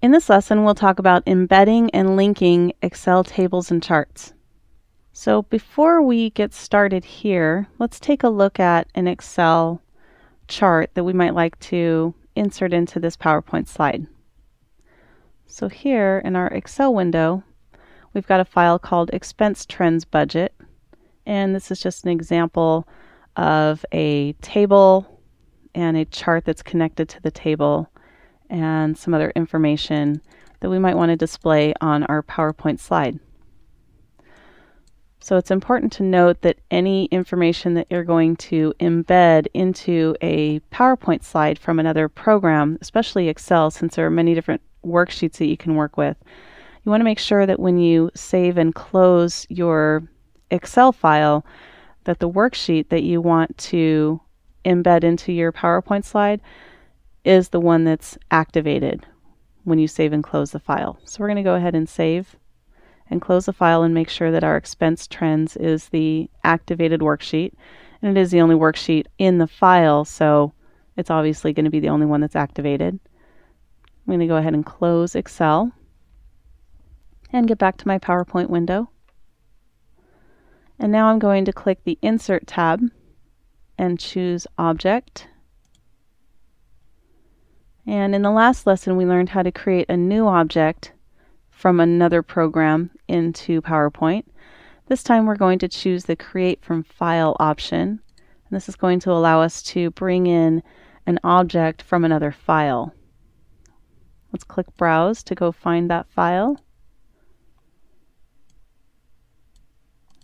In this lesson, we'll talk about embedding and linking Excel tables and charts. So before we get started here, let's take a look at an Excel chart that we might like to insert into this PowerPoint slide. So here in our Excel window, we've got a file called Expense Trends Budget. And this is just an example of a table and a chart that's connected to the table and some other information that we might want to display on our PowerPoint slide. So it's important to note that any information that you're going to embed into a PowerPoint slide from another program, especially Excel, since there are many different worksheets that you can work with, you want to make sure that when you save and close your Excel file, that the worksheet that you want to embed into your PowerPoint slide is the one that's activated when you save and close the file. So we're going to go ahead and save and close the file and make sure that our expense trends is the activated worksheet. And it is the only worksheet in the file, so it's obviously going to be the only one that's activated. I'm going to go ahead and close Excel and get back to my PowerPoint window. And now I'm going to click the Insert tab and choose Object and in the last lesson, we learned how to create a new object from another program into PowerPoint. This time we're going to choose the Create from File option. And this is going to allow us to bring in an object from another file. Let's click Browse to go find that file.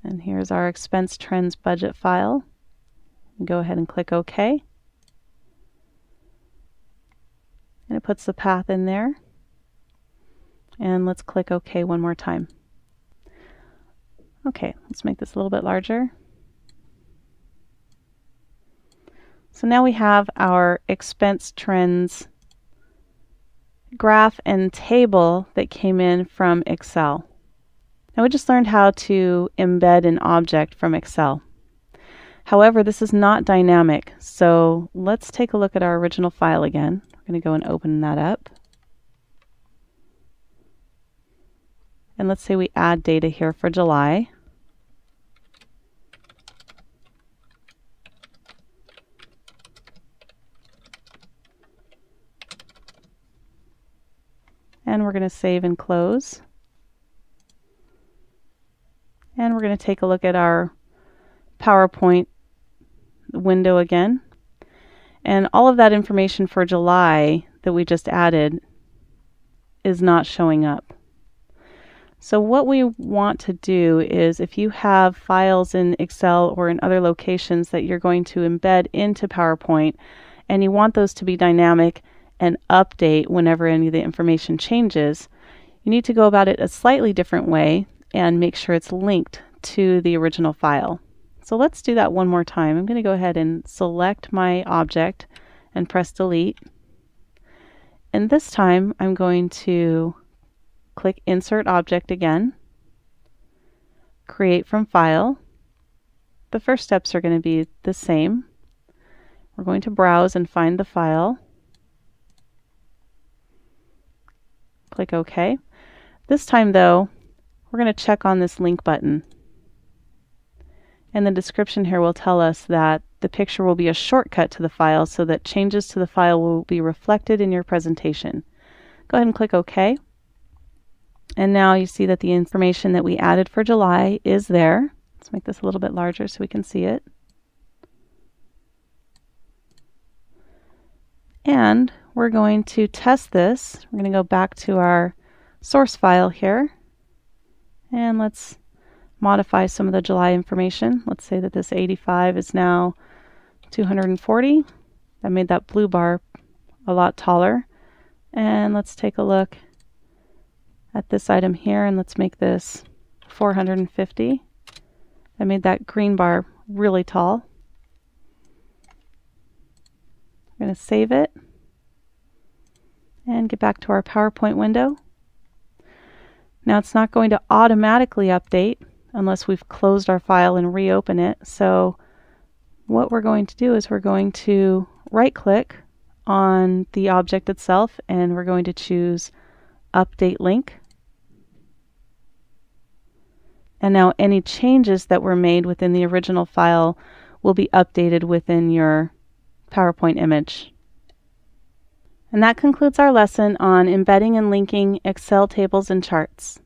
And here's our expense trends budget file. Go ahead and click OK. And it puts the path in there. And let's click OK one more time. Okay, let's make this a little bit larger. So now we have our expense trends graph and table that came in from Excel. Now we just learned how to embed an object from Excel. However, this is not dynamic, so let's take a look at our original file again. I'm going to go and open that up. And let's say we add data here for July. And we're going to save and close. And we're going to take a look at our PowerPoint window again. And all of that information for July that we just added is not showing up. So what we want to do is if you have files in Excel or in other locations that you're going to embed into PowerPoint and you want those to be dynamic and update whenever any of the information changes, you need to go about it a slightly different way and make sure it's linked to the original file. So let's do that one more time. I'm going to go ahead and select my object and press delete. And this time I'm going to click Insert Object again, create from file. The first steps are going to be the same. We're going to browse and find the file. Click OK. This time though, we're going to check on this link button. And the description here will tell us that the picture will be a shortcut to the file so that changes to the file will be reflected in your presentation. Go ahead and click OK. And now you see that the information that we added for July is there. Let's make this a little bit larger so we can see it. And we're going to test this. We're going to go back to our source file here. And let's modify some of the July information. Let's say that this 85 is now 240. I made that blue bar a lot taller. And let's take a look at this item here and let's make this 450. I made that green bar really tall. I'm going to save it and get back to our PowerPoint window. Now it's not going to automatically update unless we've closed our file and reopen it. So what we're going to do is we're going to right click on the object itself and we're going to choose Update link. And now any changes that were made within the original file will be updated within your PowerPoint image. And that concludes our lesson on embedding and linking Excel tables and charts.